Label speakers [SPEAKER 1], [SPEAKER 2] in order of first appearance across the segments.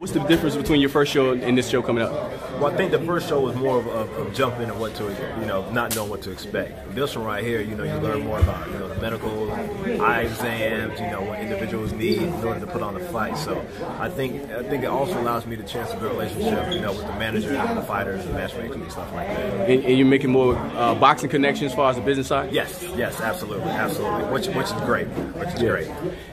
[SPEAKER 1] What's the difference between your first show and this show coming up?
[SPEAKER 2] Well, I think the first show was more of, of, of jumping and what to, you know, not knowing what to expect. This one right here, you know, you learn more about, you know, the medical eye exams, you know, what individuals need in order to put on the fight. So I think I think it also allows me the chance to build a relationship, you know, with the manager and the fighters the matchmakers and stuff like that.
[SPEAKER 1] And, and you're making more uh, boxing connections as far as the business side?
[SPEAKER 2] Yes, yes, absolutely, absolutely. Which which is great, which is
[SPEAKER 1] Yeah.
[SPEAKER 2] great.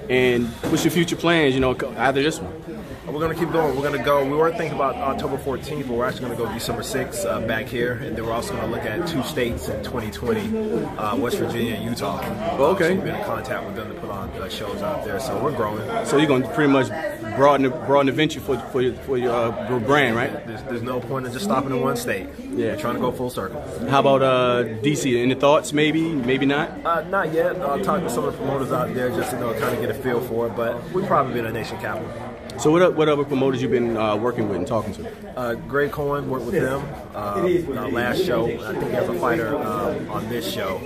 [SPEAKER 1] And what's your future plans, you know, after this one?
[SPEAKER 2] We're gonna keep going. We're gonna go. We were thinking about October 14th, but we're actually gonna go December 6th uh, back here, and then we're also gonna look at two states in 2020, uh, West Virginia and Utah.
[SPEAKER 1] Oh, okay.
[SPEAKER 2] So we've been in contact with them to put on uh, shows out there. So we're growing.
[SPEAKER 1] So you're going to pretty much broaden the, broaden the venture for, for your, for your uh, brand, right?
[SPEAKER 2] There's, there's no point in just stopping in one state.
[SPEAKER 1] Yeah.
[SPEAKER 2] We're trying to go full circle.
[SPEAKER 1] How about uh, DC? Any thoughts? Maybe, maybe not.
[SPEAKER 2] Uh, not yet. I'll talk to some of the promoters out there just to you know kind of get a feel for it. But we've probably been a nation capital.
[SPEAKER 1] So what, o- what other promoters you've been uh, working with and talking to?
[SPEAKER 2] Uh, Greg Cohen worked with them uh, our last show. I think he has a fighter um, on this show.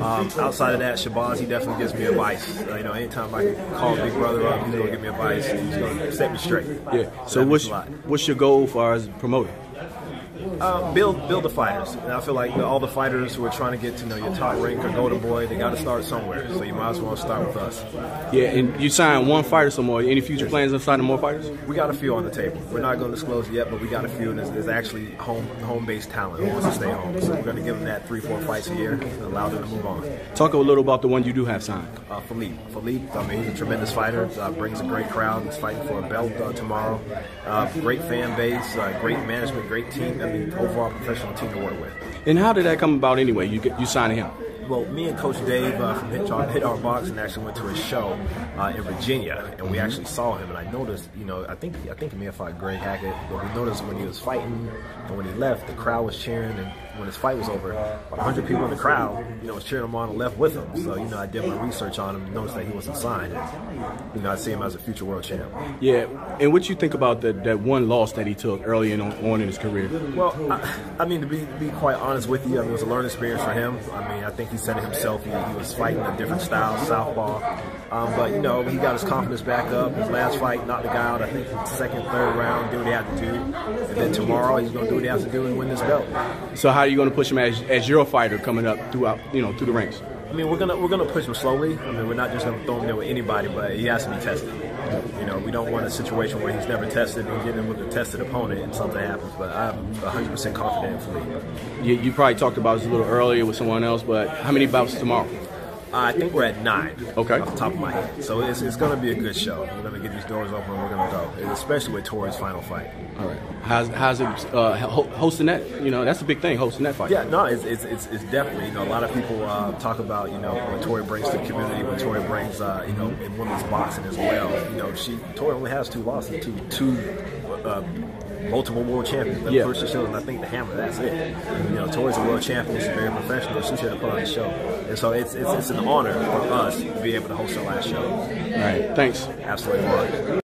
[SPEAKER 2] Um, outside of that, Shabazz, he definitely gives me advice. Uh, you know, anytime I call Big Brother up, he's going to give me advice. He's going to set me straight.
[SPEAKER 1] Yeah. So
[SPEAKER 2] means
[SPEAKER 1] what's what's your goal as far as promoter?
[SPEAKER 2] Uh, build build the fighters. And I feel like all the fighters who are trying to get to know your top rank or golden boy, they got to start somewhere. So you might as well start with us.
[SPEAKER 1] Yeah, and you signed one fighter some more. Any future plans of signing more fighters?
[SPEAKER 2] We got a few on the table. We're not going to disclose yet, but we got a few, and there's, there's actually home home based talent who wants to stay home. So we're going to give them that three, four fights a year and allow them to move on.
[SPEAKER 1] Talk a little about the one you do have signed.
[SPEAKER 2] Uh, Philippe. Philippe, I mean, he's a tremendous fighter. Uh, brings a great crowd. He's fighting for a belt uh, tomorrow. Uh, great fan base, uh, great management, great team. I mean, overall professional team to work with.
[SPEAKER 1] And how did that come about anyway? You get you signing him?
[SPEAKER 2] Well, me and Coach Dave uh, from Hit, Hit Our Boxing actually went to a show uh, in Virginia, and we actually saw him. And I noticed, you know, I think I think he may have fought Greg Hackett, but we noticed when he was fighting and when he left, the crowd was cheering. And when his fight was over, about 100 people in the crowd, you know, was cheering him on and left with him. So, you know, I did my research on him and noticed that he wasn't signed. And, you know, I see him as a future world champ.
[SPEAKER 1] Yeah. And what you think about the, that one loss that he took early in, on, on in his career?
[SPEAKER 2] Well, I, I mean, to be to be quite honest with you, I mean, it was a learning experience for him. I mean, I think he said it himself. He, he was fighting a different style, southpaw. Um, but you know, he got his confidence back up. His last fight knocked the guy out. I think second, third round, do what he had to do. And then tomorrow, he's going to do what he has to do and win this belt.
[SPEAKER 1] So how are you going to push him as, as your fighter coming up throughout you know through the ranks?
[SPEAKER 2] I mean, we're gonna we're gonna push him slowly. I mean, we're not just gonna throw him there with anybody, but he has to be tested. You know, we don't want a situation where he's never tested and get him with a tested opponent and something happens. But I'm 100% confident in Philippe.
[SPEAKER 1] You, you probably talked about this a little earlier with someone else, but how many bouts tomorrow?
[SPEAKER 2] I think we're at nine.
[SPEAKER 1] Okay.
[SPEAKER 2] Off the top of my head. So it's, it's going to be a good show. We're going to get these doors open and we're going to go, especially with Tori's final fight.
[SPEAKER 1] All right. How's how's it uh, hosting that? You know, that's a big thing, hosting that fight.
[SPEAKER 2] Yeah, no, it's, it's, it's, it's definitely, you know, a lot of people uh, talk about, you know, what Tori brings to the community, what Tori brings, uh, you know, in women's boxing as well. You know, she, Tori only has two losses, two, two uh, multiple world champions. The
[SPEAKER 1] Yeah.
[SPEAKER 2] first she showed, and I think the hammer, that's it. You know, Tori's a world champion, she's very professional, she should have put on the show. And so it's, it's, it's an honor for us to be able to host our last show.
[SPEAKER 1] All right. Thanks.
[SPEAKER 2] Absolutely.